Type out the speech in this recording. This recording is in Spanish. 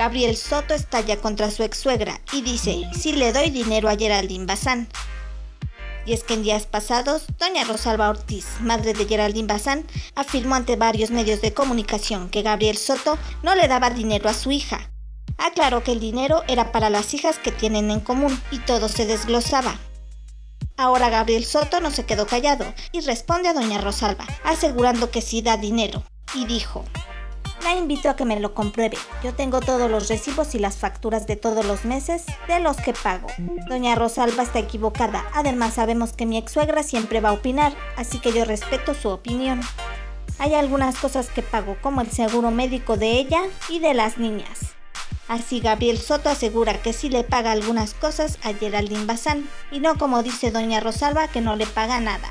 Gabriel Soto estalla contra su ex suegra y dice, si le doy dinero a Geraldine Bazán. Y es que en días pasados, doña Rosalba Ortiz, madre de Geraldine Bazán, afirmó ante varios medios de comunicación que Gabriel Soto no le daba dinero a su hija. Aclaró que el dinero era para las hijas que tienen en común y todo se desglosaba. Ahora Gabriel Soto no se quedó callado y responde a doña Rosalba, asegurando que sí da dinero, y dijo, la invito a que me lo compruebe. Yo tengo todos los recibos y las facturas de todos los meses de los que pago. Doña Rosalba está equivocada. Además sabemos que mi ex suegra siempre va a opinar, así que yo respeto su opinión. Hay algunas cosas que pago, como el seguro médico de ella y de las niñas. Así Gabriel Soto asegura que sí le paga algunas cosas a Geraldine Bazán y no como dice doña Rosalba que no le paga nada.